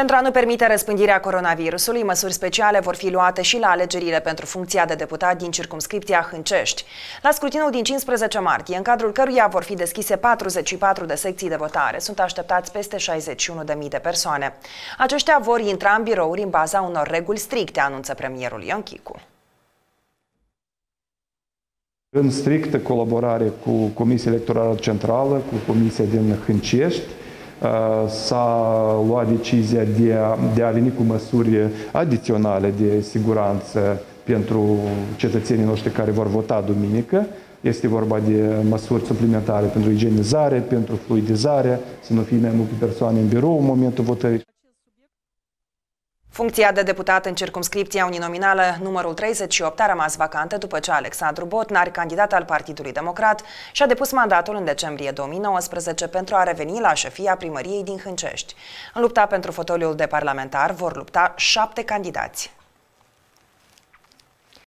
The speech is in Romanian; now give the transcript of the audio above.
Pentru a nu permite răspândirea coronavirusului, măsuri speciale vor fi luate și la alegerile pentru funcția de deputat din circumscripția Hâncești. La scrutinul din 15 martie, în cadrul căruia vor fi deschise 44 de secții de votare, sunt așteptați peste 61.000 de persoane. Aceștia vor intra în birouri în baza unor reguli stricte, anunță premierul Ion Chicu. În strictă colaborare cu Comisia Electorală Centrală, cu Comisia din Hâncești, s-a luat decizia de a, de a veni cu măsuri adiționale de siguranță pentru cetățenii noștri care vor vota duminică. Este vorba de măsuri suplimentare pentru igienizare, pentru fluidizare, să nu fie mai multe persoane în birou în momentul votării. Funcția de deputat în circumscripția uninominală numărul 38 a rămas vacantă după ce Alexandru Botnar, candidat al Partidului Democrat, și-a depus mandatul în decembrie 2019 pentru a reveni la șefia primăriei din Hâncești. În lupta pentru fotoliul de parlamentar vor lupta șapte candidați.